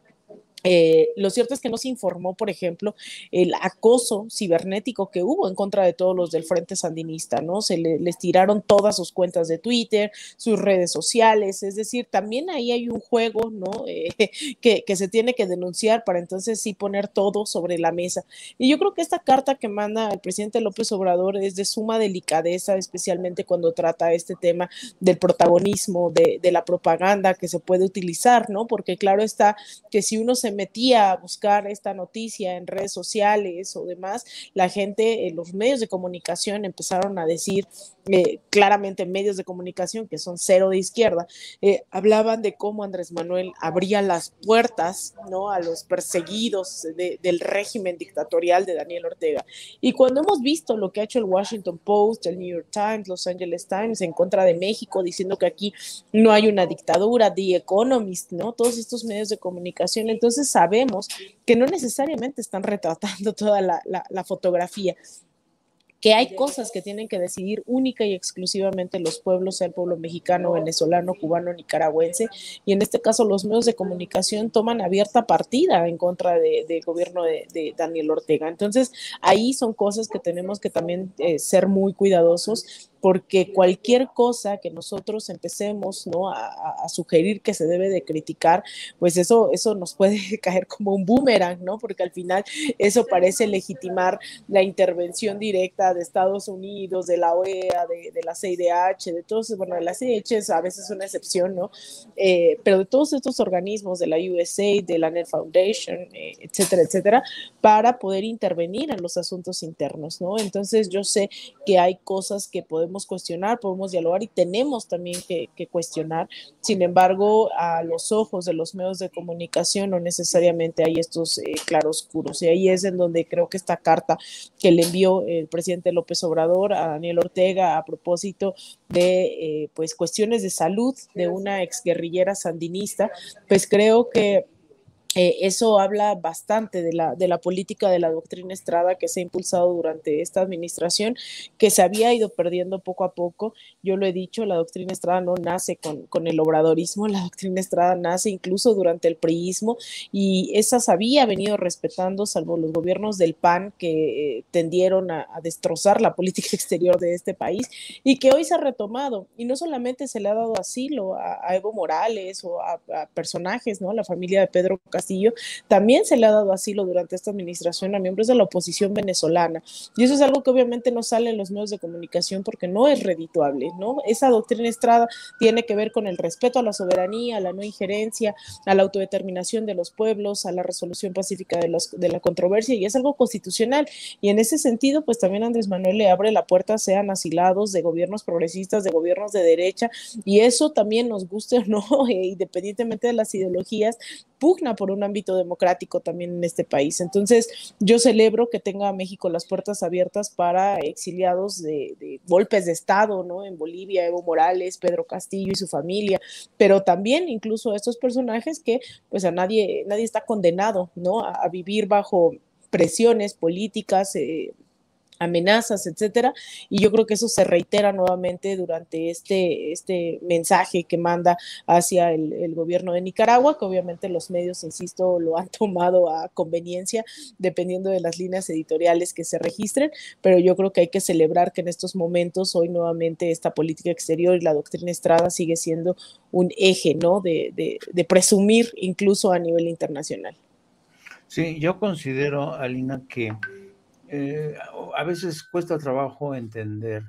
eh, lo cierto es que no se informó, por ejemplo, el acoso cibernético que hubo en contra de todos los del Frente Sandinista, ¿no? Se les tiraron todas sus cuentas de Twitter, sus redes sociales, es decir, también ahí hay un juego, ¿no? [laughs] Eh, que, que, se tiene que denunciar para entonces sí poner todo sobre la mesa. Y yo creo que esta carta que manda el presidente López Obrador es de suma delicadeza, especialmente cuando trata este tema del protagonismo, de, de la propaganda que se puede utilizar, ¿no? Porque claro está que si uno se metía a buscar esta noticia en redes sociales o demás, la gente, los medios de comunicación empezaron a decir claramente medios de comunicación que son cero de izquierda, eh, hablaban de cómo Andrés Manuel abría las puertas ¿no? a los perseguidos del régimen dictatorial de Daniel Ortega. Y cuando hemos visto lo que ha hecho el Washington Post, el New York Times, Los Angeles Times en contra de México, diciendo que aquí no hay una dictadura, The Economist, ¿no? todos estos medios de comunicación, entonces sabemos que no necesariamente están retratando [laughs] toda la fotografía que hay cosas que tienen que decidir única y exclusivamente los pueblos, sea el pueblo mexicano, venezolano, cubano, nicaragüense, y en este caso los medios de comunicación toman abierta partida en contra del gobierno de, Daniel Ortega. Entonces, ahí son cosas que tenemos que también eh, ser muy cuidadosos porque cualquier cosa que nosotros empecemos ¿no? A, sugerir que se debe de criticar, pues eso, eso nos puede [laughs] caer como un boomerang, ¿no? Porque al final eso parece legitimar la intervención directa de Estados Unidos, de la OEA, de, la CIDH, de todos, bueno, de la CIDH es a veces una excepción, ¿no? Eh, pero de todos estos organismos, de la USA, de la Net Foundation, eh, etcétera, etcétera, para poder intervenir en los asuntos internos, ¿no? Entonces yo sé que hay cosas que podemos cuestionar, podemos dialogar y tenemos también que, cuestionar. Sin embargo, a los ojos de los medios de comunicación no necesariamente hay estos eh, claroscuros. Y ahí es en donde creo que esta carta que le envió el presidente López Obrador a Daniel Ortega a propósito de eh, pues cuestiones de salud de una exguerrillera sandinista, pues creo que eh, eso habla bastante de la, de la política de la doctrina Estrada que se ha impulsado durante esta administración, que se había ido perdiendo poco a poco. Yo lo he dicho, la doctrina Estrada no nace con, el obradorismo, [laughs] la doctrina Estrada nace incluso durante el priismo y esa se había venido respetando, salvo los gobiernos del PAN que eh, tendieron a, destrozar la política [laughs] exterior de este país y que hoy se ha retomado. Y no solamente se le ha dado asilo a, Evo Morales o a, personajes, ¿no? La familia de Pedro Castillo, también se le ha dado asilo durante esta administración a miembros de la oposición venezolana. Y eso es algo que obviamente no sale en los medios de comunicación porque no es redituable, ¿no? Esa doctrina Estrada tiene que ver con el respeto a la soberanía, a la no injerencia, a la autodeterminación de los pueblos, a la resolución pacífica de, los, la controversia y es algo constitucional. Y en ese sentido, pues también Andrés Manuel le abre la puerta, sean asilados de gobiernos progresistas, de gobiernos de derecha, y eso también nos guste o no, [laughs] eh, independientemente de las ideologías, pugna por un ámbito democrático también en este país. Entonces, yo celebro que tenga México las puertas abiertas para exiliados de, golpes de Estado, ¿no? En Bolivia, Evo Morales, Pedro Castillo y su familia, pero también incluso estos personajes que, pues, a nadie, nadie está condenado, ¿no? A, vivir bajo presiones políticas, eh, amenazas, etcétera. Y yo creo que eso se reitera nuevamente durante este, este mensaje que manda hacia el, gobierno de Nicaragua, que obviamente los medios, insisto, lo han [laughs] tomado a conveniencia, dependiendo de las líneas editoriales que se registren, pero yo creo que hay que celebrar que en estos momentos, hoy nuevamente, esta política exterior y la doctrina Estrada sigue siendo un eje, ¿no? De, de presumir incluso a nivel internacional. Sí, yo considero, Alina, que eh, a veces cuesta trabajo entender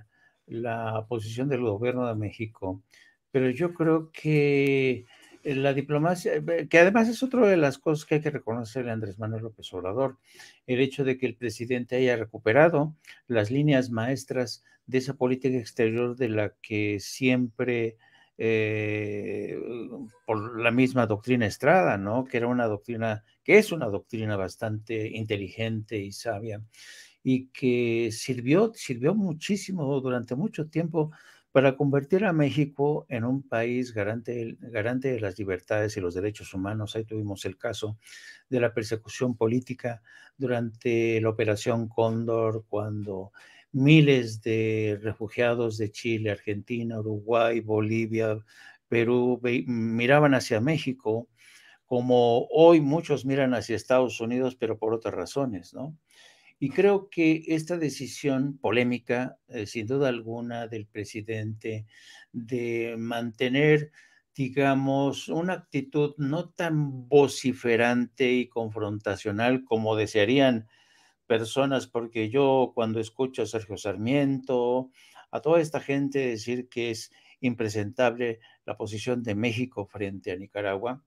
la posición del gobierno de México, pero yo creo que la diplomacia, eh, que además es otra de las cosas que hay que reconocerle a Andrés Manuel López Obrador, el hecho de que el presidente haya recuperado las líneas maestras de esa política exterior de la que siempre, eh, por la misma doctrina Estrada, ¿no? Que era una doctrina que es una doctrina bastante inteligente y sabia y que sirvió, sirvió muchísimo durante mucho tiempo para convertir a México en un país garante, garante de las libertades y los derechos humanos. Ahí tuvimos el caso de la persecución política durante la Operación Cóndor, cuando miles de refugiados de Chile, Argentina, Uruguay, Bolivia, Perú miraban hacia México como hoy muchos miran hacia Estados Unidos, pero por otras razones, ¿no? Y creo que esta decisión polémica, eh, sin duda alguna, del presidente de mantener, digamos, una actitud no tan vociferante y confrontacional como desearían personas, porque yo cuando escucho a Sergio Sarmiento, a toda esta gente decir que es impresentable la posición de México frente a Nicaragua,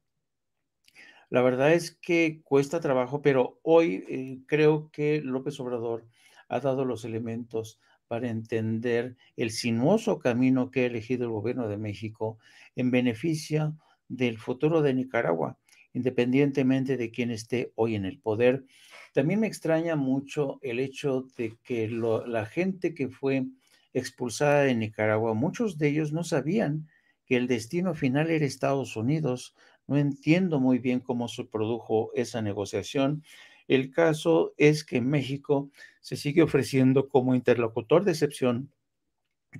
la verdad es que cuesta trabajo, pero hoy eh, creo que López Obrador ha dado los elementos para entender el sinuoso camino que ha elegido el gobierno de México en beneficio del futuro de Nicaragua, independientemente de quién esté hoy en el poder. También me extraña mucho el hecho de que la gente que fue expulsada de Nicaragua, muchos de ellos no sabían que el destino final era Estados Unidos, no entiendo muy bien cómo se produjo esa negociación. El caso es que México se sigue ofreciendo como interlocutor de excepción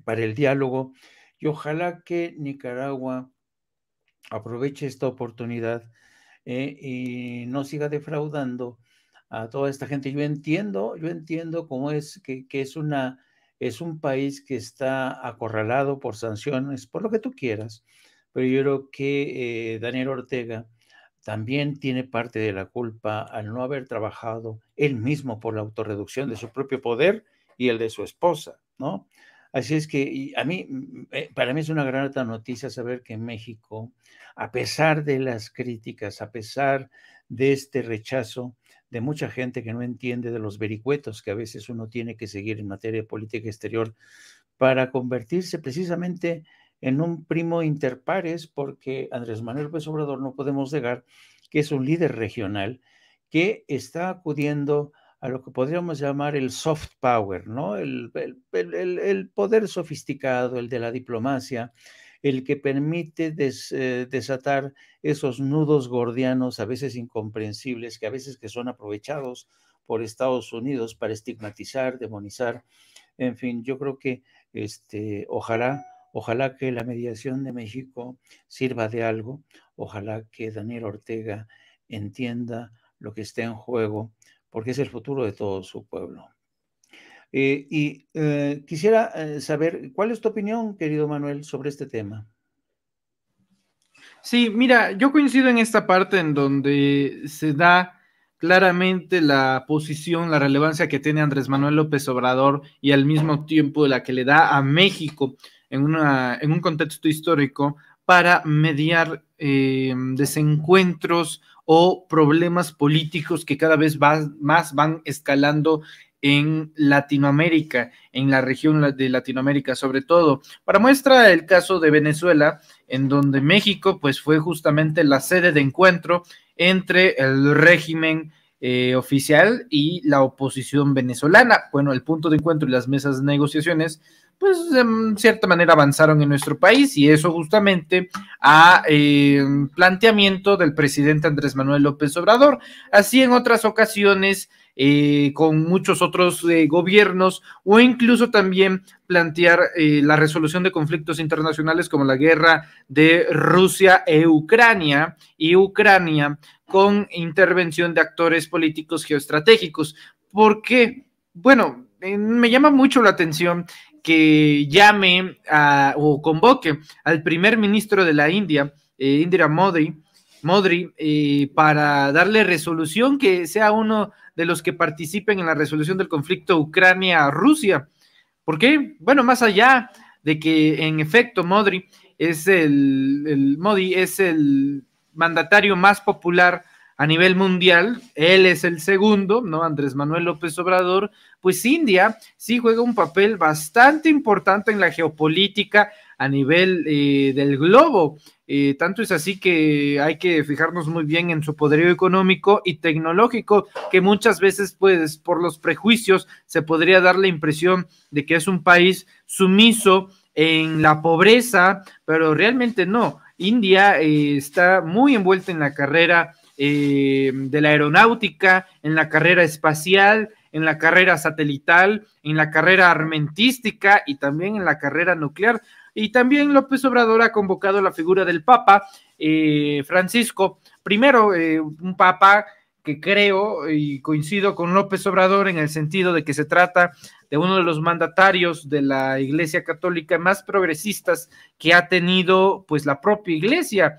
para el diálogo y ojalá que Nicaragua aproveche esta oportunidad eh, y no siga defraudando a toda esta gente. Yo entiendo, yo entiendo cómo es que, es una es un país que está acorralado por sanciones, por lo que tú quieras, pero yo creo que eh, Daniel Ortega también tiene parte de la culpa al no haber trabajado él mismo por la autorreducción de su propio poder y el de su esposa, ¿no? Así es que a mí, mm, eh, para mí es una gran noticia saber que México, a pesar de las críticas, a pesar de este rechazo de mucha gente que no entiende de los vericuetos que a veces uno tiene que seguir en materia de política exterior para convertirse precisamente en un primo interpares, porque Andrés Manuel López Obrador no podemos negar que es un líder regional que está acudiendo a lo que podríamos llamar el soft power, ¿no? El, el, poder sofisticado, el de la diplomacia, el que permite eh, desatar esos nudos gordianos a veces incomprensibles, que a veces que son aprovechados por Estados Unidos para estigmatizar, demonizar. En fin, yo creo que este, ojalá Ojalá que la mediación de México sirva de algo. Ojalá que Daniel Ortega entienda lo que está en juego, porque es el futuro de todo su pueblo. Eh, y eh, quisiera eh, saber, ¿cuál es tu opinión, querido Manuel, sobre este tema? Sí, mira, yo coincido en esta parte en donde se da claramente la posición, la relevancia que tiene Andrés Manuel López Obrador y al mismo tiempo la que le da a México en, una, en un contexto histórico para mediar desencuentros o problemas políticos que cada vez más van escalando en Latinoamérica, en la región de Latinoamérica sobre todo. Para muestra el caso de Venezuela, en donde México pues fue justamente la sede de encuentro entre el régimen eh, oficial y la oposición venezolana. Bueno, el punto de encuentro y las mesas de negociaciones pues de cierta manera avanzaron en nuestro país y eso justamente a eh, planteamiento del presidente Andrés Manuel López Obrador. Así en otras ocasiones, eh, con muchos otros gobiernos o incluso también plantear la resolución de conflictos internacionales como la guerra de Rusia e Ucrania y Ucrania con intervención de actores políticos geoestratégicos. ¿Por qué? Bueno, me llama mucho la atención que llame o convoque al primer ministro de la India, eh, Indira Modi, Modri, eh, para darle resolución, que sea uno de los que participen en la resolución del conflicto Ucrania-Rusia. ¿Por qué? Bueno, más allá de que en efecto Modri es el Modi es el mandatario más popular a nivel mundial, él es el segundo, ¿no? Andrés Manuel López Obrador, pues India sí juega un papel bastante importante en la geopolítica a nivel eh, del globo. Eh, tanto es así que hay que fijarnos muy bien en su poderío económico y tecnológico, que muchas veces, pues, por los prejuicios, se podría dar la impresión de que es un país sumiso en la pobreza, pero realmente no. India eh, está muy envuelta en la carrera eh, de la aeronáutica, en la carrera espacial, en la carrera satelital, en la carrera armentística y también en la carrera nuclear. Y también López Obrador ha convocado la figura del Papa eh, Francisco, primero eh, un Papa que creo y coincido con López Obrador en el sentido de que se trata de uno de los mandatarios de la Iglesia Católica más progresistas que ha tenido pues la propia Iglesia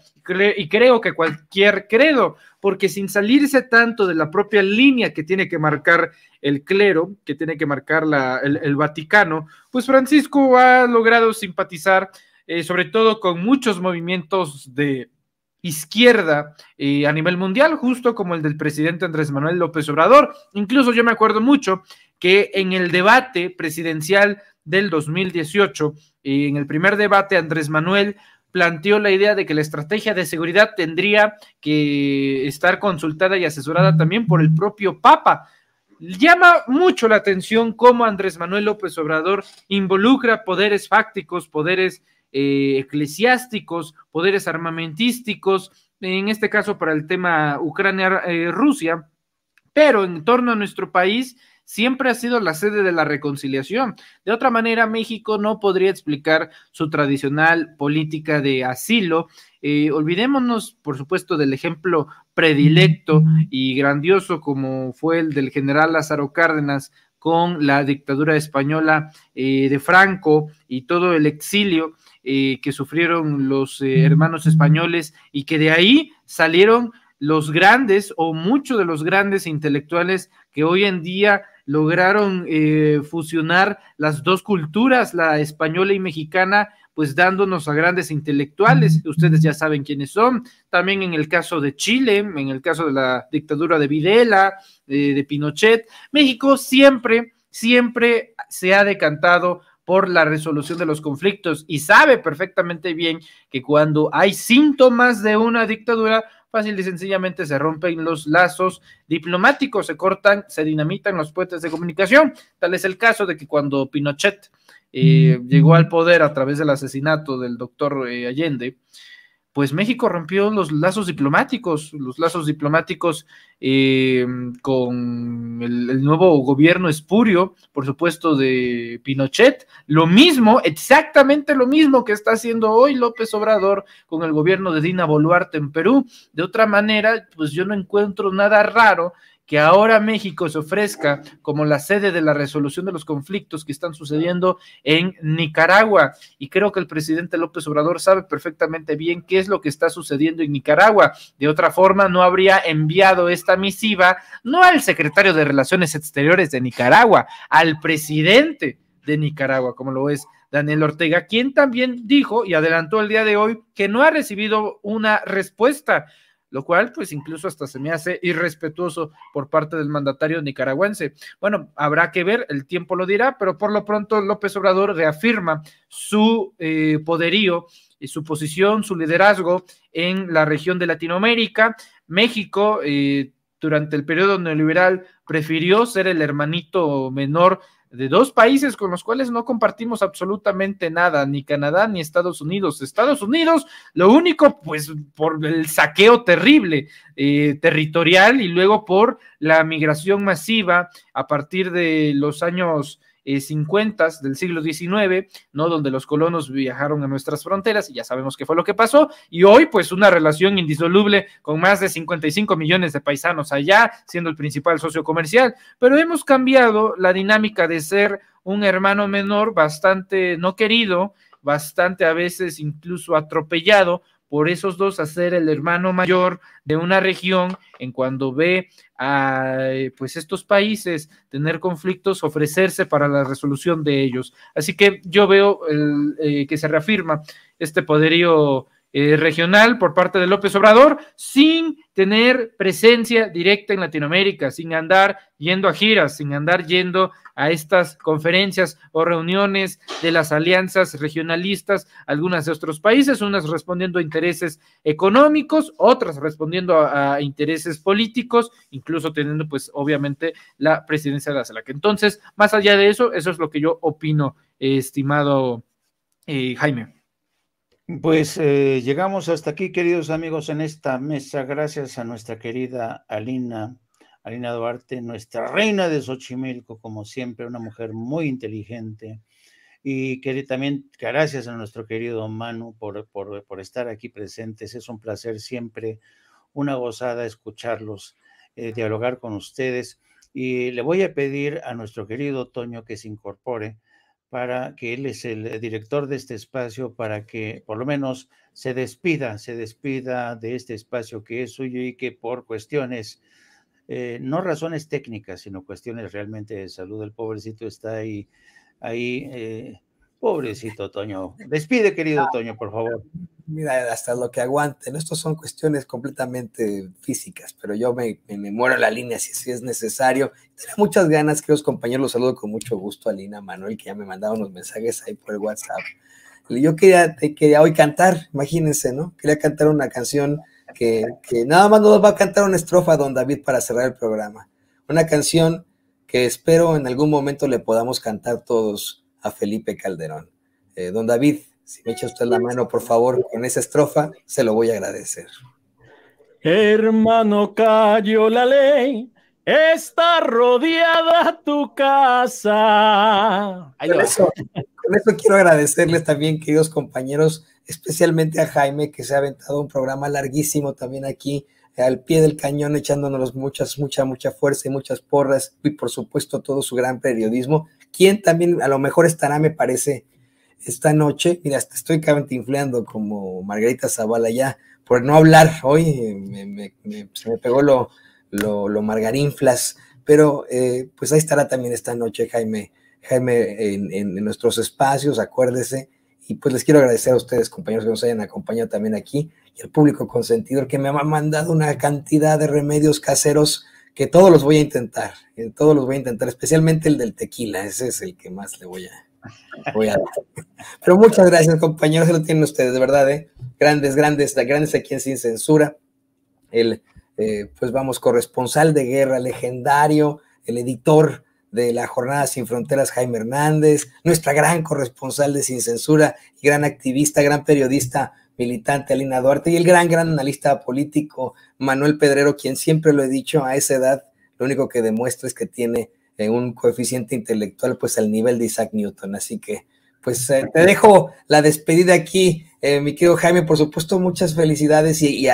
y creo que cualquier credo, porque sin salirse tanto de la propia línea que tiene que marcar el clero, que tiene que marcar la, el, Vaticano, pues Francisco ha logrado simpatizar eh, sobre todo con muchos movimientos de izquierda eh, a nivel mundial, justo como el del presidente Andrés Manuel López Obrador. Incluso yo me acuerdo mucho que en el debate presidencial del 2018, eh, en el primer debate, Andrés Manuel planteó la idea de que la estrategia de seguridad tendría que estar consultada y asesorada también por el propio Papa. Llama mucho la atención cómo Andrés Manuel López Obrador involucra poderes fácticos, poderes eh, eclesiásticos, poderes armamentísticos, en este caso para el tema Ucrania-Rusia, pero en torno a nuestro país siempre ha sido la sede de la reconciliación. De otra manera, México no podría explicar su tradicional política de asilo. Eh, olvidémonos, por supuesto, del ejemplo predilecto y grandioso como fue el del general Lázaro Cárdenas con la dictadura española eh, de Franco y todo el exilio eh, que sufrieron los hermanos españoles y que de ahí salieron los grandes o muchos de los grandes intelectuales que hoy en día lograron eh, fusionar las dos culturas, la española y mexicana, pues dándonos a grandes intelectuales. Ustedes ya saben quiénes son. También en el caso de Chile, en el caso de la dictadura de Videla, eh, de Pinochet, México siempre, siempre se ha decantado por la resolución de los conflictos y sabe perfectamente bien que cuando hay síntomas de una dictadura, fácil y sencillamente se rompen los lazos diplomáticos, se cortan, se dinamitan los puentes de comunicación. Tal es el caso de que cuando Pinochet eh, llegó al poder a través del asesinato del doctor eh, Allende, pues México rompió los lazos diplomáticos, los lazos diplomáticos eh, con el, nuevo gobierno espurio, por supuesto, de Pinochet. Lo mismo, exactamente lo mismo que está haciendo hoy López Obrador con el gobierno de Dina Boluarte en Perú. De otra manera, pues yo no encuentro nada raro que ahora México se ofrezca como la sede de la resolución de los conflictos que están sucediendo en Nicaragua. Y creo que el presidente López Obrador sabe perfectamente bien qué es lo que está sucediendo en Nicaragua. De otra forma, no habría enviado esta misiva no al secretario de Relaciones Exteriores de Nicaragua, al presidente de Nicaragua, como lo es Daniel Ortega, quien también dijo y adelantó el día de hoy que no ha recibido una respuesta lo cual pues incluso hasta se me hace irrespetuoso por parte del mandatario nicaragüense. Bueno, habrá que ver, el tiempo lo dirá, pero por lo pronto López Obrador reafirma su eh, poderío y su posición, su liderazgo en la región de Latinoamérica. México, eh, durante el periodo neoliberal, prefirió ser el hermanito menor de dos países con los cuales no compartimos absolutamente nada, ni Canadá ni Estados Unidos. Estados Unidos, lo único, pues por el saqueo terrible eh, territorial y luego por la migración masiva a partir de los años 50 eh, del siglo XIX, ¿no? Donde los colonos viajaron a nuestras fronteras y ya sabemos qué fue lo que pasó. Y hoy, pues, una relación indisoluble con más de 55 millones de paisanos allá, siendo el principal socio comercial. Pero hemos cambiado la dinámica de ser un hermano menor bastante no querido, bastante a veces incluso atropellado por esos dos a ser el hermano mayor de una región en cuando ve a pues estos países tener conflictos, ofrecerse para la resolución de ellos. Así que yo veo eh, que se reafirma este poderío eh, regional por parte de López Obrador sin tener presencia directa en Latinoamérica, sin andar yendo a giras, sin andar yendo a estas conferencias o reuniones de las alianzas regionalistas, algunas de otros países, unas respondiendo a intereses económicos, otras respondiendo a, intereses políticos, incluso teniendo pues obviamente la presidencia de la CELAC. Entonces, más allá de eso, eso es lo que yo opino, estimado eh, Jaime. Pues eh, llegamos hasta aquí, queridos amigos, en esta mesa, gracias a nuestra querida Alina, Alina Duarte, nuestra reina de Xochimilco, como siempre, una mujer muy inteligente. Y que también gracias a nuestro querido Manu por, por, estar aquí presentes. Es un placer siempre, una gozada escucharlos, eh, dialogar con ustedes. Y le voy a pedir a nuestro querido Toño que se incorpore para que él es el director de este espacio, para que por lo menos se despida, se despida de este espacio que es suyo y que por cuestiones, eh, no razones técnicas, sino cuestiones realmente de salud, el pobrecito está ahí, ahí eh, Pobrecito Toño. Despide, querido Toño, por favor. Mira, hasta lo que aguanten. Estos son cuestiones completamente físicas, pero yo me, me, muero la línea si, si es necesario. Tengo muchas ganas, queridos compañeros, los saludo con mucho gusto a Lina Manuel, que ya me mandaba unos mensajes ahí por el WhatsApp. Yo quería, quería hoy cantar, imagínense, ¿no? Quería cantar una canción que, que nada más nos va a cantar una estrofa don David para cerrar el programa. Una canción que espero en algún momento le podamos cantar todos a Felipe Calderón. Eh, don David, si me echa usted la mano, por favor, con esa estrofa, se lo voy a agradecer. Hermano, cayó la ley Está rodeada tu casa. Con eso, con eso quiero agradecerles también, queridos compañeros, especialmente a Jaime, que se ha aventado un programa larguísimo también aquí, al pie del cañón, echándonos muchas, mucha, mucha fuerza y muchas porras, y por supuesto todo su gran periodismo, quien también a lo mejor estará, me parece, esta noche, mira, estoy influendo como Margarita Zavala ya, por no hablar hoy, se me pegó lo, lo, lo margarinflas, pero eh, pues ahí estará también esta noche Jaime, Jaime en, en, nuestros espacios, acuérdese, y pues les quiero agradecer a ustedes, compañeros, que nos hayan acompañado también aquí, y al público consentido, que me ha mandado una cantidad de remedios caseros que todos los voy a intentar, todos los voy a intentar, especialmente el del tequila, ese es el que más le voy a, voy a dar. [laughs] Pero muchas gracias, compañeros, se lo tienen ustedes, de verdad, ¿eh? Grandes, grandes, grandes aquí en Sin Censura. El, eh, pues vamos, corresponsal de guerra legendario, el editor de la Jornada Sin Fronteras, Jaime Hernández, nuestra gran corresponsal de Sin Censura y gran activista, gran periodista militante, Alina Duarte, y el gran, gran analista político, Manuel Pedrero, quien siempre lo he dicho, a esa edad, lo único que demuestra es que tiene eh, un coeficiente intelectual, pues al nivel de Isaac Newton. Así que, pues eh, te dejo la despedida aquí, eh, mi querido Jaime, por supuesto, muchas felicidades y,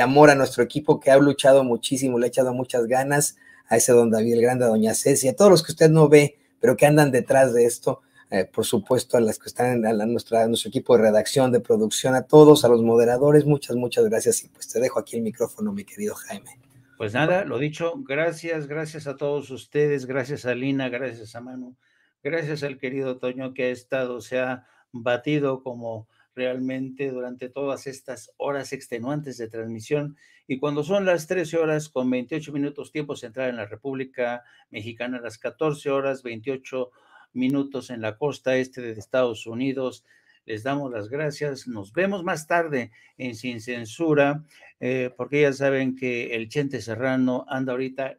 amor a nuestro equipo que ha luchado muchísimo, le ha echado muchas ganas a ese don David, el grande, a doña Ceci, a todos los que usted no ve, pero que andan detrás de esto, eh, por supuesto, a las que están en nuestra, nuestro equipo de redacción, de producción, a todos, a los moderadores, muchas, muchas gracias y pues te dejo aquí el micrófono, mi querido Jaime. Pues nada, lo dicho, gracias, gracias a todos ustedes, gracias a Lina, gracias a Manu, gracias al querido Toño que ha estado, se ha batido como realmente durante todas estas horas extenuantes de transmisión. Y cuando son las 13 horas con 28 minutos tiempo central en la República Mexicana, las 14 horas 28 minutos en la costa este de Estados Unidos, les damos las gracias. Nos vemos más tarde en Sin Censura, eh, porque ya saben que el Chente Serrano anda ahorita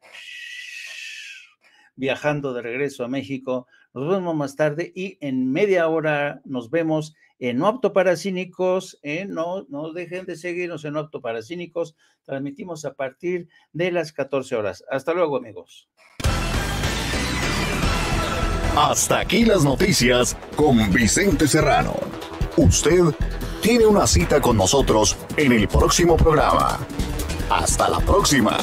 viajando de regreso a México. Nos vemos más tarde y en media hora nos vemos en No Apto para Cínicos. no, no dejen de seguirnos en No Apto para Cínicos. Transmitimos a partir de las 14 horas. Hasta luego, amigos. Hasta aquí las noticias con Vicente Serrano. Usted tiene una cita con nosotros en el próximo programa. Hasta la próxima.